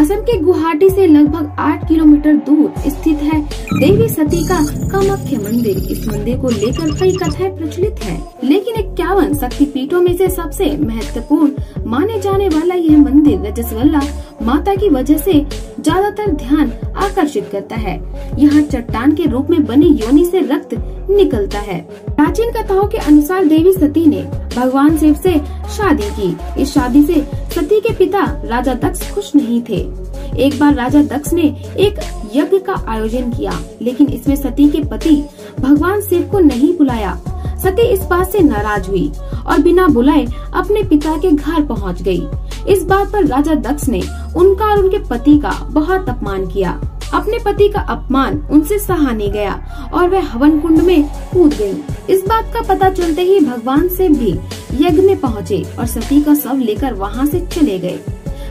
असम के गुवाहाटी से लगभग 8 किलोमीटर दूर स्थित है। देवी सती का कामाख्या मंदिर। इस मंदिर को लेकर कई कथाएँ प्रचलित है। लेकिन इक्यावन शक्ति पीठों में से सबसे महत्वपूर्ण माने जाने वाला यह मंदिर रजस्वला माता की वजह से ज़्यादातर ध्यान आकर्षित करता है। यहाँ चट्टान के रूप में बनी योनि से रक्त निकलता है। प्राचीन कथाओं के अनुसार देवी सती ने भगवान शिव से शादी की। इस शादी से सती के पिता राजा दक्ष खुश नहीं थे। एक बार राजा दक्ष ने एक यज्ञ का आयोजन किया, लेकिन इसमें सती के पति भगवान शिव को नहीं बुलाया। सती इस बात से नाराज़ हुई और बिना बुलाए अपने पिता के घर पहुँच गई। इस बात पर राजा दक्ष ने उनका और उनके पति का बहुत अपमान किया। अपने पति का अपमान उनसे सहा नहीं गया और वह हवन कुंड में कूद गई इस बात का पता चलते ही भगवान से भी यज्ञ में पहुँचे और सती का शव लेकर वहाँ से चले गए।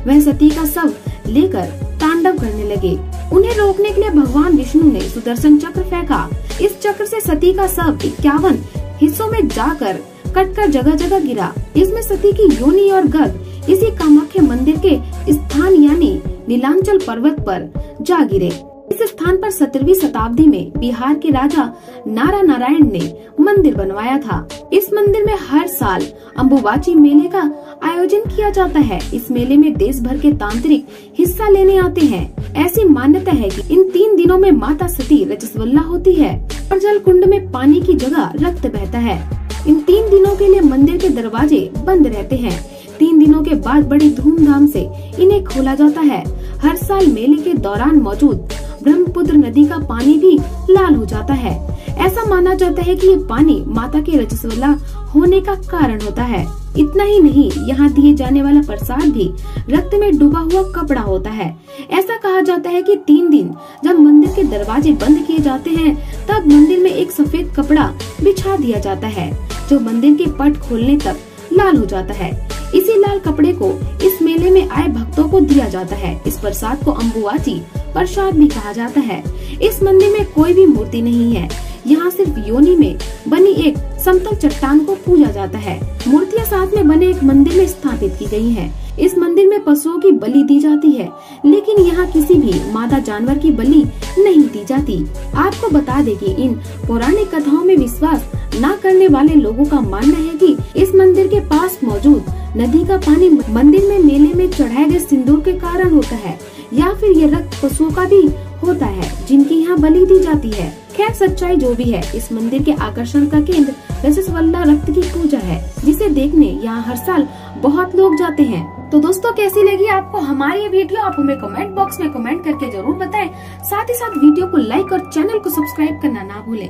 वह सती का शव लेकर तांडव करने लगे। उन्हें रोकने के लिए भगवान विष्णु ने सुदर्शन चक्र फेंका। इस चक्र से सती का शव इक्यावन हिस्सों में जाकर कटकर जगह जगह गिरा। इसमें सती की योनि और गर्भ इसी कामाख्या मंदिर के स्थान यानी नीलांचल पर्वत पर जा गिरे। इस स्थान पर सत्रहवीं शताब्दी में बिहार के राजा नारा नारायण ने मंदिर बनवाया था। इस मंदिर में हर साल अम्बुबाची मेले का आयोजन किया जाता है। इस मेले में देश भर के तांत्रिक हिस्सा लेने आते हैं। ऐसी मान्यता है कि इन तीन दिनों में माता सती रजस्वल्ला होती है। और जल कुंड में पानी की जगह रक्त बहता है। इन तीन दिनों के लिए मंदिर के दरवाजे बंद रहते हैं। तीन दिनों के बाद बड़ी धूमधाम से इन्हें खोला जाता है। हर साल मेले के दौरान मौजूद ब्रह्मपुत्र नदी का पानी भी लाल हो जाता है। ऐसा माना जाता है कि ये पानी माता के रजस्वला होने का कारण होता है। इतना ही नहीं, यहाँ दिए जाने वाला प्रसाद भी रक्त में डूबा हुआ कपड़ा होता है। ऐसा कहा जाता है कि तीन दिन जब मंदिर के दरवाजे बंद किए जाते हैं, तब मंदिर में एक सफ़ेद कपड़ा बिछा दिया जाता है, जो मंदिर के पट खोलने तक लाल हो जाता है। इसी लाल कपड़े को इस मेले में आए भक्तों को दिया जाता है। इस प्रसाद को अम्बुआची प्रसाद भी कहा जाता है। इस मंदिर में कोई भी मूर्ति नहीं है। यहाँ सिर्फ़ योनि में बनी एक समतल चट्टान को पूजा जाता है। मूर्तियाँ साथ में बने एक मंदिर में स्थापित की गई है। इस मंदिर में पशुओं की बलि दी जाती है, लेकिन यहाँ किसी भी मादा जानवर की बलि नहीं दी जाती। आपको बता दें कि इन पौराणिक कथाओं में विश्वास न करने वाले लोगों का मानना है कि इस मंदिर के पास मौजूद नदी का पानी मंदिर में मेले में चढ़ाए गए सिंदूर के कारण होता है। या फिर ये रक्त पशुओं का भी होता है, जिनकी यहाँ बलि दी जाती है। खैर, सच्चाई जो भी है, इस मंदिर के आकर्षण का केंद्र रजस्वल्ला रक्त की पूजा है, जिसे देखने यहाँ हर साल बहुत लोग जाते हैं। तो दोस्तों, कैसी लगी आपको हमारी ये वीडियो? आप हमें कमेंट बॉक्स में कमेंट करके ज़रूर बताएँ। साथ ही साथ वीडियो को लाइक और चैनल को सब्सक्राइब करना ना भूलें।